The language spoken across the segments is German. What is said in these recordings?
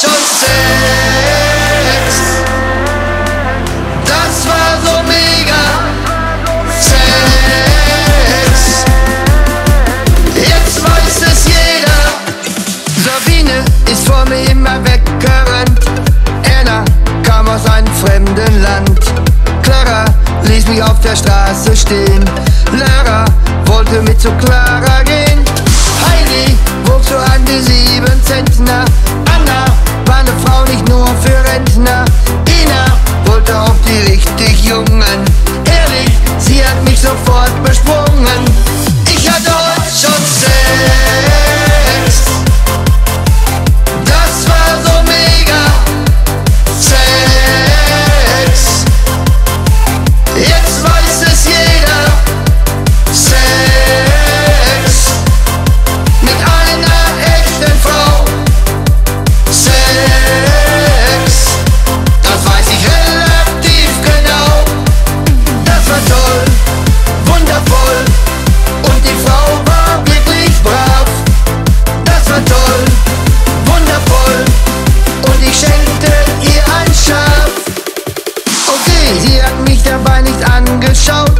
schon Sex. Das war so mega. Sex. Jetzt weiß es jeder. Sabine ist vor mir immer weggerannt. Anna kam aus einem fremden Land. Clara ließ mich auf der Straße stehen. Lara wollte mit zu Clara gehen. Heidi wog so an die sieben Zentner. Konferenz now. Angeschaut.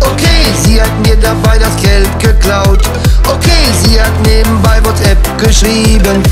Okay, sie hat mir dabei das Geld geklaut. Okay, sie hat nebenbei WhatsApp geschrieben.